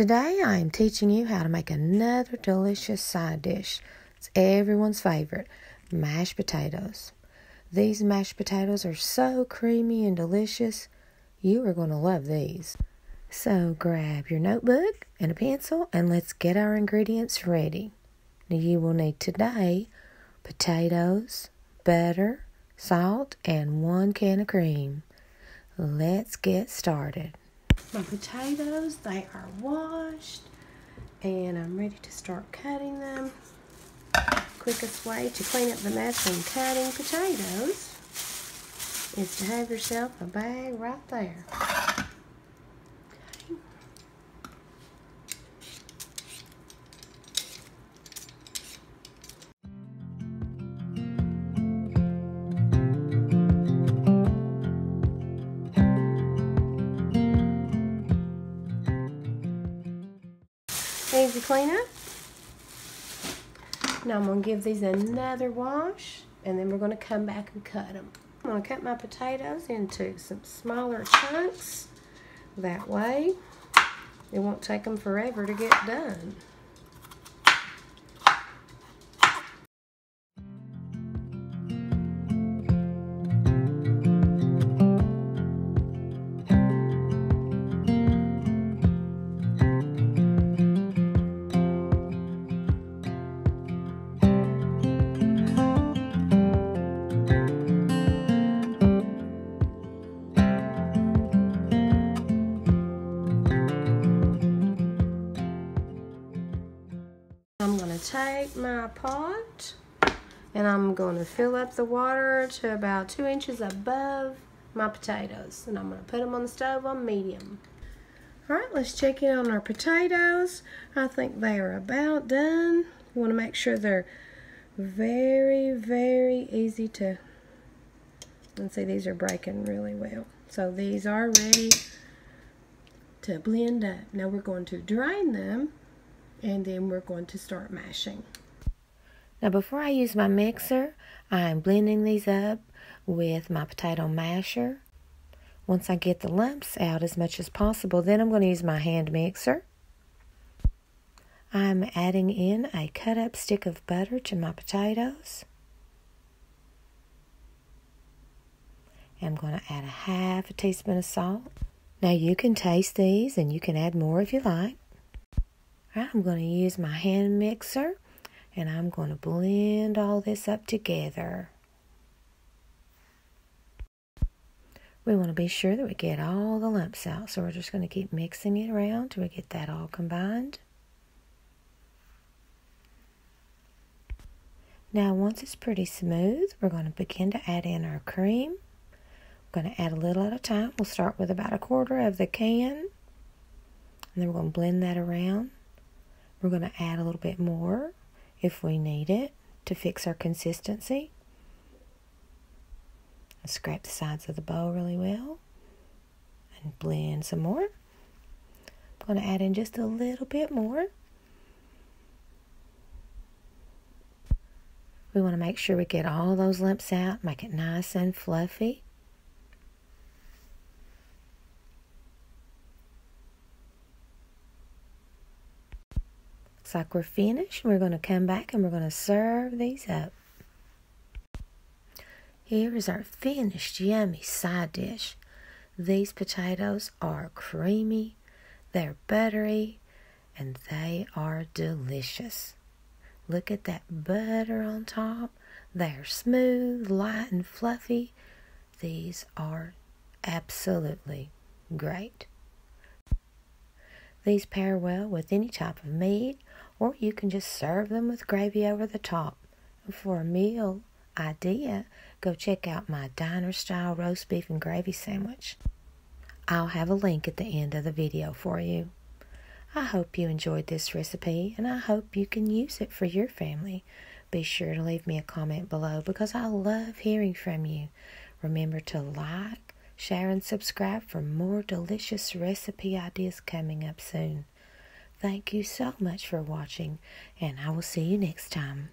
Today I am teaching you how to make another delicious side dish. It's everyone's favorite mashed potatoes. These mashed potatoes are so creamy and delicious. You are going to love these. So grab your notebook and a pencil and let's get our ingredients ready. You will need today potatoes, butter, salt, and one can of cream. Let's get started. My potatoes, they are washed and I'm ready to start cutting them. Quickest way to clean up the mess when cutting potatoes is to have yourself a bag right there. Easy. Now I'm going to give these another wash and then we're going to come back and cut them. I'm going to cut my potatoes into some smaller chunks. That way it won't take them forever to get done. I'm going to take my pot and I'm going to fill up the water to about two inches above my potatoes. And I'm going to put them on the stove on medium. All right, let's check in on our potatoes. I think they are about done. You want to make sure they're very, very easy to, let's see, these are breaking really well. So these are ready to blend up. Now we're going to drain them and then we're going to start mashing. Now before I use my mixer, I'm blending these up with my potato masher. Once I get the lumps out as much as possible, then I'm going to use my hand mixer. I'm adding in a cut up stick of butter to my potatoes. I'm going to add a half a teaspoon of salt. Now you can taste these and you can add more if you like. I'm going to use my hand mixer and I'm going to blend all this up together. We want to be sure that we get all the lumps out, so we're just going to keep mixing it around till we get that all combined. Now, once it's pretty smooth, we're going to begin to add in our cream. We're going to add a little at a time. We'll start with about a quarter of the can, and then we're going to blend that around. We're going to add a little bit more if we need it to fix our consistency. Scrape the sides of the bowl really well and blend some more. I'm going to add in just a little bit more. We want to make sure we get all those lumps out, make it nice and fluffy. Looks like we're finished. We're going to come back and we're going to serve these up. Here is our finished yummy side dish. These potatoes are creamy, they're buttery, and they are delicious. Look at that butter on top. They're smooth, light, and fluffy. These are absolutely great. These pair well with any type of meat or you can just serve them with gravy over the top. For a meal idea, go check out my diner style roast beef and gravy sandwich. I'll have a link at the end of the video for you. I hope you enjoyed this recipe and I hope you can use it for your family. Be sure to leave me a comment below because I love hearing from you. Remember to like, share, and subscribe for more delicious recipe ideas coming up soon. Thank you so much for watching, and I will see you next time.